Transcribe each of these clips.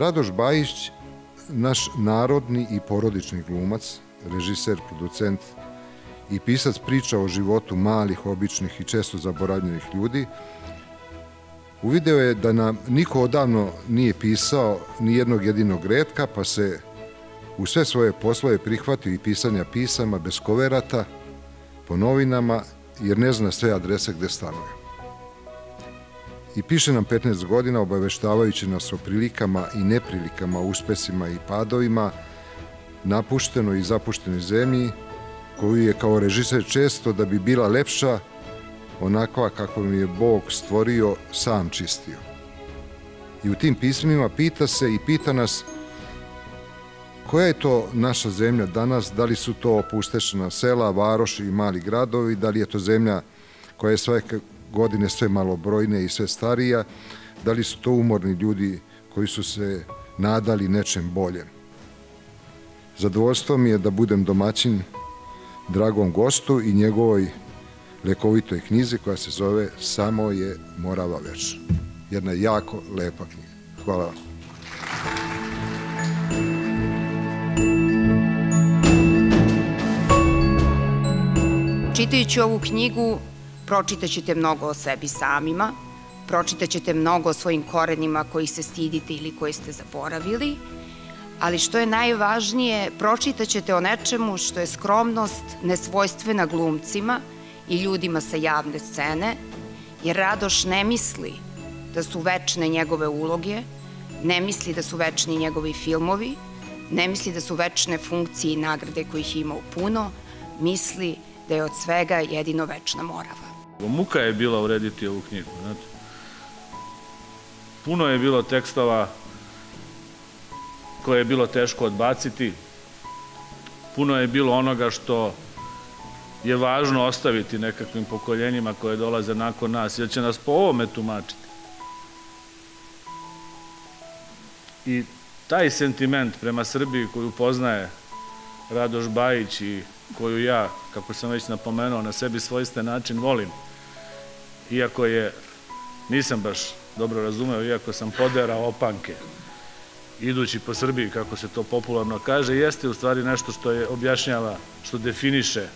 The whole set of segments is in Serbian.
Radoš Bajić, naš narodni i porodični glumac, režiser, producent i pisac priča o životu malih, običnih i često zaboravljenih ljudi, uvideo je da nam niko odavno nije pisao ni jednog jedinog redka, pa se u sve svoje poslove prihvatio i pisanja pisama bez koverata, po novinama, jer ne zna sve adrese gde stanuje. I piše nam 15 godina obaveštavajući nas o prilikama i neprilikama, uspesima i padovima, napuštenoj i zapuštenoj zemlji, koju je kao režiser često da bi bila lepša, onakva kako mi je Bog stvorio, sam čistio. I u tim pismima pita se i pita nas koja je to naša zemlja danas, da li su to opustešena sela, varoši i mali gradovi, da li je to zemlja koja je svake godine sve malobrojne i sve starija, da li su to umorni ljudi koji su se nadali nečem boljem. Zadovoljstvo mi je da budem domaćin dragom gostu i njegovoj lekovitoj knjizi koja se zove Samo je Morava večna. Jedna jako lepa knjiga. Hvala vam. Čitajući ovu knjigu, pročitaćete mnogo o sebi samima, pročitaćete mnogo o svojim korenima koji se stidite ili koje ste zaboravili, ali što je najvažnije, pročitaćete o nečemu što je skromnost nesvojstvena glumcima i ljudima sa javne scene, jer Radoš ne misli da su večne njegove uloge, ne misli da su večni njegovi filmovi, ne misli da su večne funkcije i nagrade kojih ima u puno, misli da je od svega jedino večna morava. Muka je bila urediti ovu knjigu. Znate. Puno je bilo tekstova koje je bilo teško odbaciti. Puno je bilo onoga što je važno ostaviti nekakvim pokoljenjima koje dolaze nakon nas, jer će nas po ovome tumačiti. I taj sentiment prema Srbiji koju poznaje Radoš Bajić i koju ja, kako sam već napomenuo, na sebi svojsten način volim, iako je, nisam baš dobro razumeo, iako sam poderao opanke, idući po Srbiji, kako se to popularno kaže, jeste u stvari nešto što je objašnjava, što definiše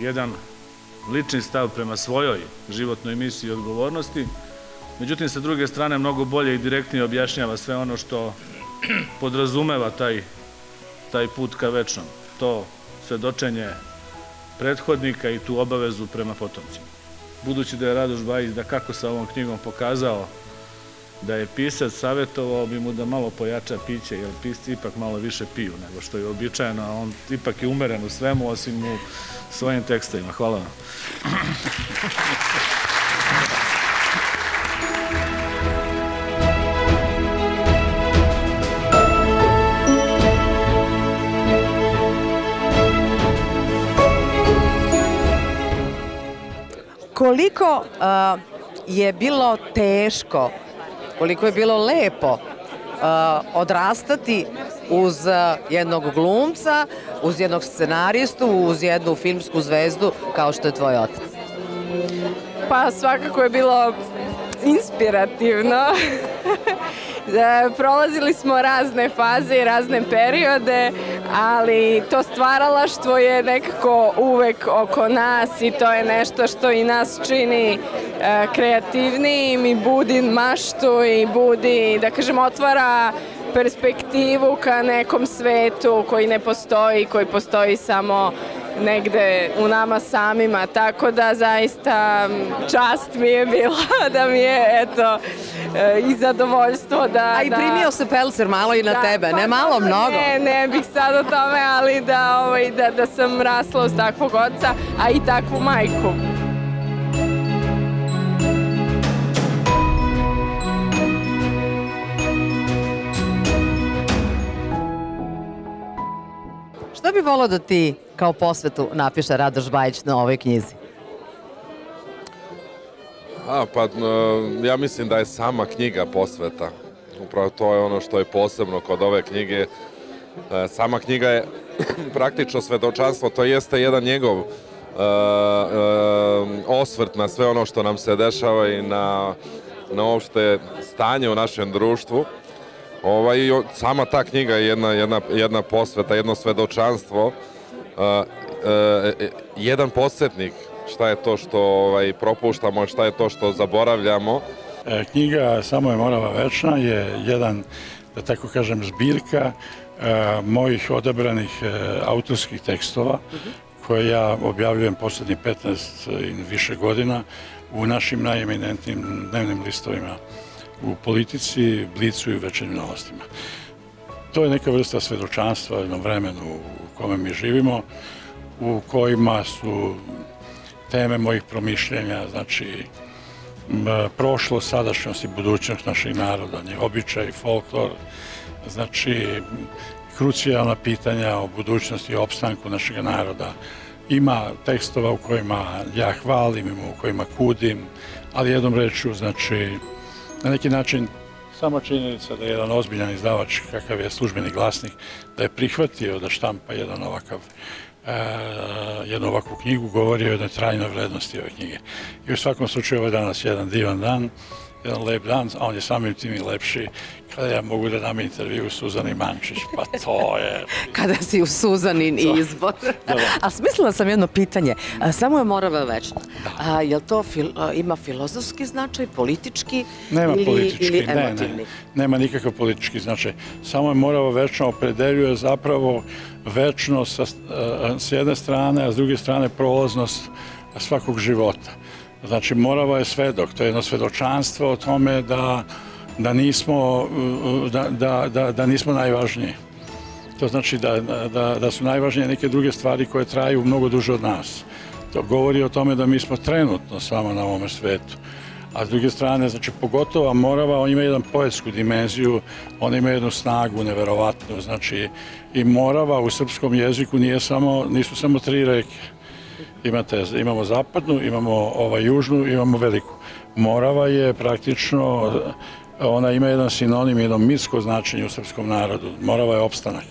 jedan lični stav prema svojoj životnoj misiji i odgovornosti, međutim, sa druge strane, mnogo bolje i direktnije objašnjava sve ono što podrazumeva taj, taj put ka večnom. To svedočenje prethodnika i tu obavezu prema potomcima. Budući da je Radoš Bajić da kako sa ovom knjigom pokazao da je pisac, savjetovao bi mu da malo pojača piće, jer pisci ipak malo više piju nego što je običajeno, a on ipak je umeren u svemu, osim u svojim tekstovima. Hvala vam. Koliko uh, je bilo teško, koliko je bilo lepo uh, odrastati uz uh, jednog glumca, uz jednog scenaristu, uz jednu filmsku zvezdu kao što je tvoj otac? Pa svakako je bilo inspirativno. Prolazili smo razne faze i razne periode, ali to stvaralaštvo je nekako uvek oko nas i to je nešto što i nas čini e, kreativnijim i budi maštu i budi, da kažem, otvara perspektivu ka nekom svetu koji ne postoji, koji postoji samo negde u nama samima, tako da zaista čast mi je bila da mi je, eto, e, i zadovoljstvo da... A i primio da, se Pelcer malo i na da, tebe, ne pa malo, mnogo. Ne, ne bih sad o tome, ali da, ovaj, da, da sam rasla uz takvog oca, a i takvu majku. Šta bi volao da ti kao posvetu napiše Radoš Bajić na ovoj knjizi? A, pa, ja mislim da je sama knjiga posveta. Upravo to je ono što je posebno kod ove knjige. E, sama knjiga je praktično svedočanstvo, to jeste jedan njegov uh, uh, osvrt na sve ono što nam se dešava i na, na uopšte stanje u našem društvu. Ovaj, sama ta knjiga je jedna, jedna, jedna posveta, jedno svedočanstvo, e, e, jedan podsjetnik šta je to što ovaj, propuštamo, šta je to što zaboravljamo. E, Knjiga Samo je Morava večna je jedan, da tako kažem, zbirka e, mojih odabranih e, autorskih tekstova koje ja objavljujem poslednjih 15 i više godina u našim najeminentnim dnevnim listovima u politici, blicu i u večernjim novostima. To je neka vrsta svedočanstva jednom vremenu u kome mi živimo, u kojima su teme mojih promišljenja, znači m, prošlost, sadašnjost i budućnost našeg naroda, njih običaj, folklor, znači krucijalna pitanja o budućnosti i opstanku našeg naroda. Ima tekstova u kojima ja hvalim, ima u kojima kudim, ali jednom reču, znači, na neki način sama činjenica da je jedan ozbiljan izdavač, kakav je službeni glasnik, da je prihvatio da štampa jedan ovakav e, jednu ovakvu knjigu, govori o jednoj trajnoj vrednosti ove knjige. I u svakom slučaju ovo je danas jedan divan dan, jedan lep dan, a on je samim tim i lepši kada ja mogu da dam intervju Suzani Mančić, pa to je... Kada si u Suzanin izbor. A smislila sam jedno pitanje. Samo je Morava večna. A, jel to fil, a, ima filozofski značaj, politički Nema ili, politički, ili ne, emotivni? ne, nema nikakav politički značaj. Samo je Morava večno opredeljuje zapravo večno sa, s jedne strane, a s druge strane prolaznost svakog života. Znači, Morava je svedok, to je jedno svedočanstvo o tome da, da, nismo, da, da, da, da nismo najvažniji. To znači da, da, da su najvažnije neke druge stvari koje traju mnogo duže od nas. To govori o tome da mi smo trenutno samo na ovome svetu. A s druge strane, znači pogotovo Morava, on ima jedan poetsku dimenziju, on ima jednu snagu neverovatnu, znači i Morava u srpskom jeziku nije samo, nisu samo tri reke. Imate, imamo zapadnu, imamo ovaj, južnu, imamo veliku. Morava je praktično, ona ima jedan sinonim, jedno mitsko značenje u srpskom narodu. Morava je opstanak.